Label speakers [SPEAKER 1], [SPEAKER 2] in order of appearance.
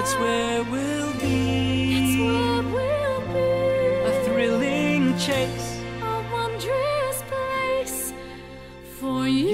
[SPEAKER 1] that's where we'll be.
[SPEAKER 2] That's where we'll be.
[SPEAKER 1] A thrilling chase, a wondrous place for you.